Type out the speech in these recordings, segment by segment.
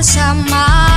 bersama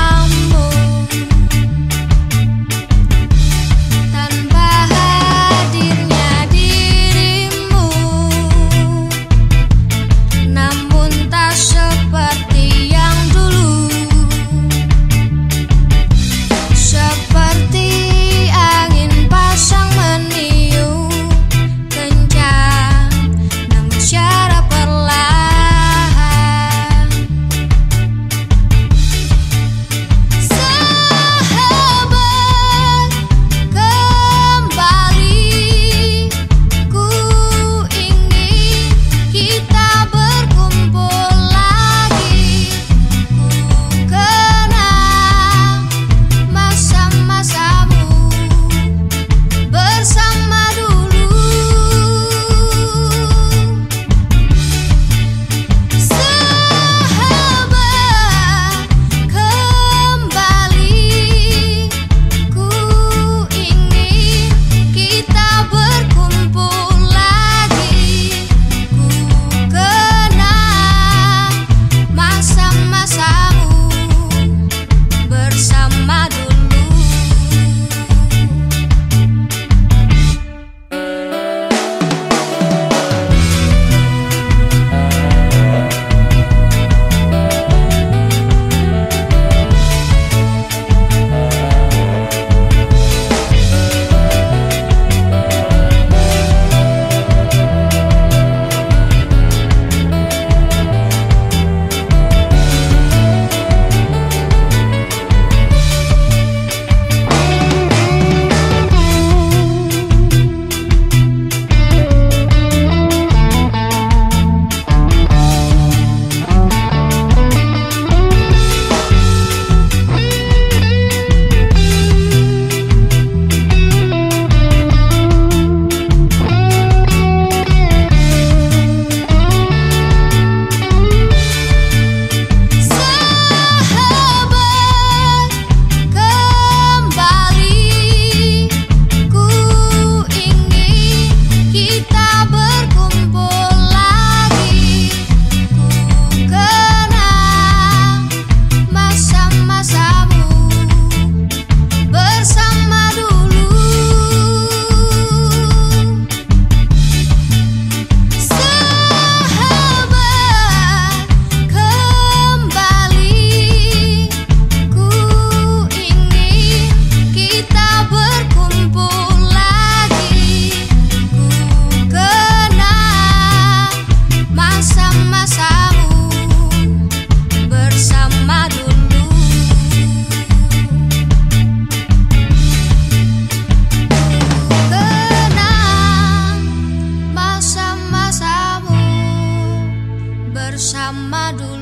madu